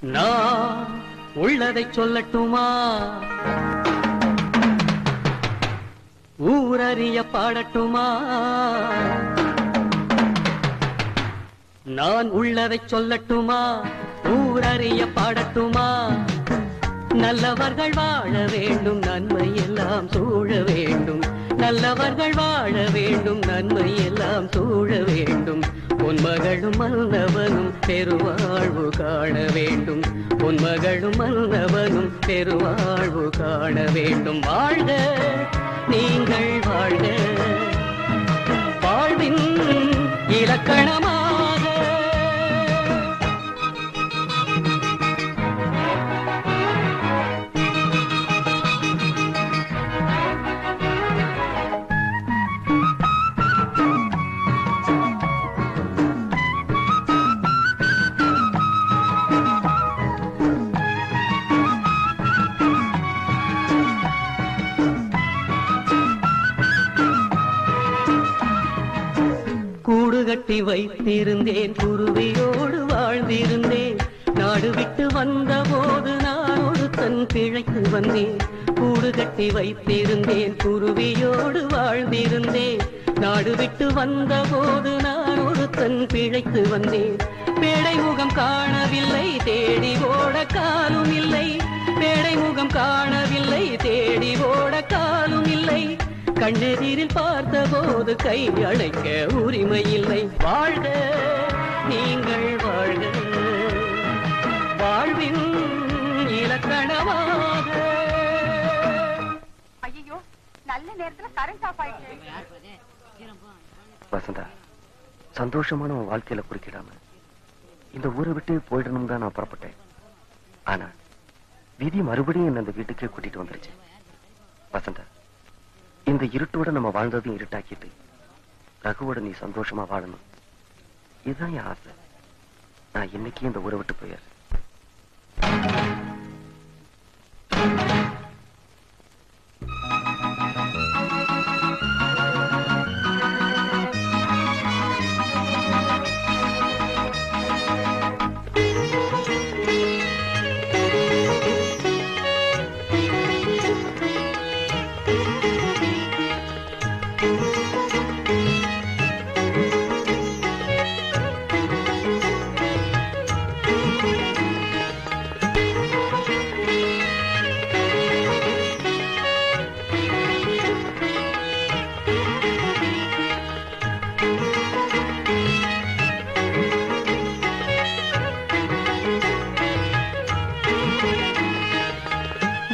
நான் உள்ளதை சொல்லட்டுமா? ஊரறிய பாடட்டுமா? நான் உள்ளதை சொல்லட்டுமா? ஊரறிய பாடட்டுமா? நல்லவர்கள் வாழ வேண்டும் நன்மை எல்லாம் சூழ வேண்டும். நல்லவர்கள் வாழ வேண்டும் நன்மை எல்லாம் சூழ வேண்டும். பொன்மகளும் மன்னவனும் பெருவாழ்வு காண வேண்டும். பொன்மகளும் மன்னவனும் பெருவாழ்வு காண வேண்டும். வாழ்க நீங்கள் கட்டி வைத்திருந்தேன். குருவியோடு வாழ்ந்திருந்தேன். நாடு விட்டு வந்த போது நான் ஒரு தன் பிழைத்து வந்தேன். கூடு கட்டி வைத்திருந்தேன். குருவியோடு வாழ்ந்திருந்தேன். நாடு விட்டு வந்த போது நான் ஒரு தன் பிழைத்து வந்தேன். பேடை முகம் காணவில்லை தேடி ஓட காலும் இல்லை பேடை முகம் காணவில்லை தேடி ஓட கண்ணெதிரில் பார்த்தபோது கை அழைக்க உரிமை இல்லை வாழ்க நீங்கள் வாழ்க. வாழ்வின் இலக்கணமாக. ஐயோ நல்ல நேரத்துல கரண்ட் ஆஃப் ஆயிடுச்சு. வசந்தா சந்தோஷமான உன் வாழ்க்கையில குறுக்கிடாம இந்த ஊரை விட்டு போயிடணும் தான் நான் புறப்பட்டேன். ஆனா விதி மறுபடியும் என்ன இந்த வீட்டுக்கே கூட்டிட்டு வந்துருச்சு. வசந்தா இந்த இருட்டோட நம்ம வாழ்ந்ததையும் இருட்டாக்கிட்டு. ரகுவோட நீ சந்தோஷமா வாழணும். இதுதான் என் ஆசை. நான் இன்னைக்கு இந்த ஊரை விட்டு போயிடுறேன்.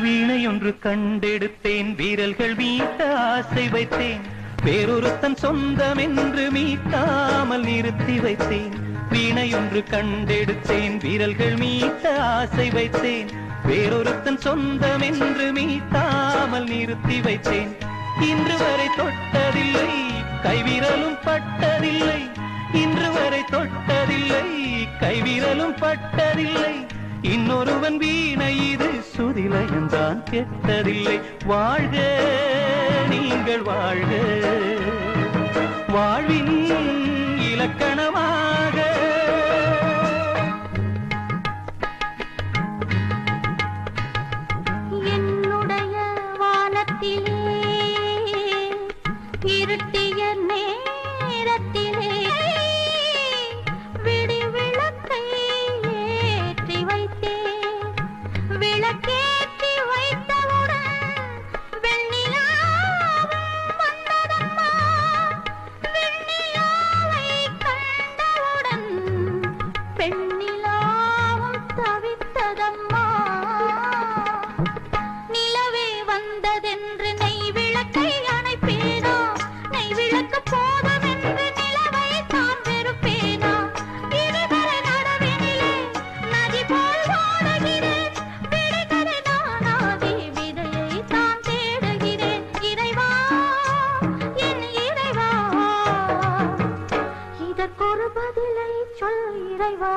வீணையொன்று கண்டெடுத்தேன். வீரல்கள் வீட்ட ஆசை வைத்தேன். வேறொருத்தன் சொந்தம் என்று மீட்டாமல் நிறுத்தி வைத்தேன். வீணையொன்று கண்டெடுத்தேன். வீரல்கள் மீட்ட ஆசை வைத்தேன். வேறொருத்தன் சொந்தம் என்று மீட்டாமல் நிறுத்தி வைத்தேன். இன்று வரை தொட்டதில்லை. கைவிரலும் பட்டதில்லை. இன்று வரை தொட்டதில்லை. கைவிரலும் பட்டதில்லை. இன்னொருவன் வீணை இது சுதிலயந்தான் கெட்டதில்லை. வாழ்க நீங்கள் வாழ்க. வாழ்வின் இலக்கணமாக. என்னுடைய வானத்திலே இருட்டி வந்ததென்று நெய் விளக்கை அணைப்பேனா? நெய் விளக்கு போதும் என்று நிலவை தான் வெறுப்பேனா? இருவர நடுவினிலே நதி போல் ஓடுகிறேன் விதையை தான் தேடுகிறேன். இறைவா என் இறைவா இதற்கொரு பதிலை சொல் இறைவா.